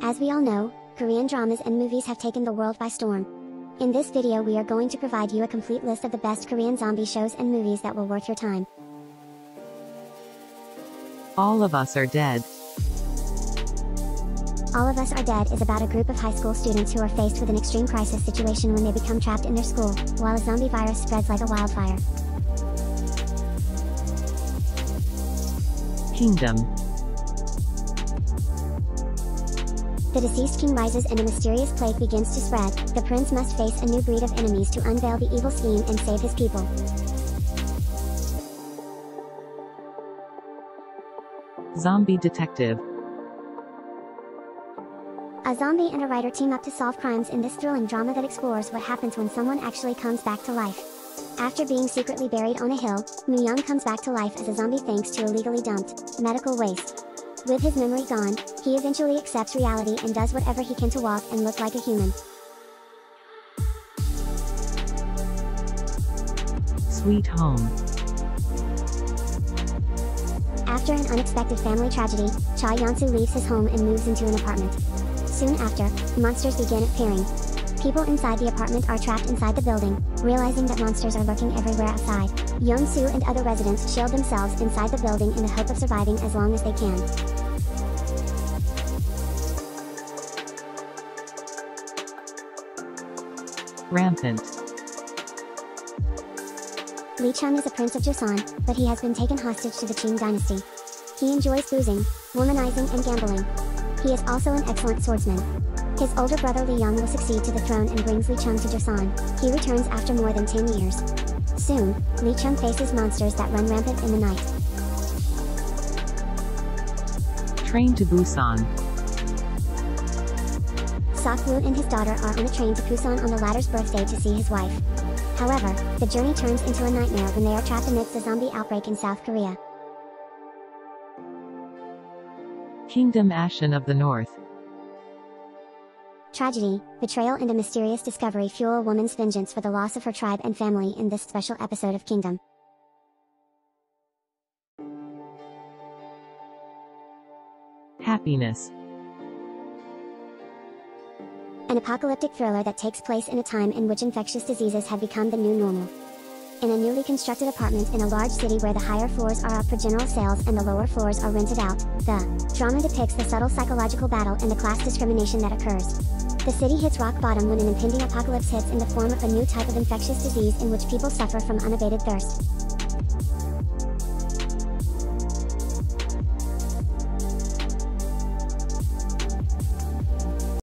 As we all know, Korean dramas and movies have taken the world by storm. In this video we are going to provide you a complete list of the best Korean zombie shows and movies that were worth your time. All of Us Are Dead. All of Us Are Dead is about a group of high school students who are faced with an extreme crisis situation when they become trapped in their school, while a zombie virus spreads like a wildfire. Kingdom. The deceased king rises and a mysterious plague begins to spread. The prince must face a new breed of enemies to unveil the evil scheme and save his people. Zombie Detective. A zombie and a writer team up to solve crimes in this thrilling drama that explores what happens when someone actually comes back to life. After being secretly buried on a hill, Mu Young comes back to life as a zombie thanks to illegally dumped medical waste. With his memory gone, he eventually accepts reality and does whatever he can to walk and look like a human. Sweet Home. After an unexpected family tragedy, Cha Hyun-soo leaves his home and moves into an apartment. Soon after, monsters begin appearing. People inside the apartment are trapped inside the building, realizing that monsters are lurking everywhere outside. Yong-soo and other residents shield themselves inside the building in the hope of surviving as long as they can. Rampant. Lee Chung is a prince of Joseon, but he has been taken hostage to the Qing dynasty. He enjoys boozing, womanizing and gambling. He is also an excellent swordsman. His older brother Young will succeed to the throne and brings Li Chung to Joseon. He returns after more than 10 years. Soon, Li Chung faces monsters that run rampant in the night. Train to Busan. Sok Woo and his daughter are on a train to Busan on the latter's birthday to see his wife. However, the journey turns into a nightmare when they are trapped amidst a zombie outbreak in South Korea. Kingdom Ashin of the North. Tragedy, betrayal and a mysterious discovery fuel a woman's vengeance for the loss of her tribe and family in this special episode of Kingdom. Happiness. An apocalyptic thriller that takes place in a time in which infectious diseases have become the new normal. In a newly constructed apartment in a large city where the higher floors are up for general sales and the lower floors are rented out, the drama depicts the subtle psychological battle and the class discrimination that occurs. The city hits rock bottom when an impending apocalypse hits in the form of a new type of infectious disease in which people suffer from unabated thirst.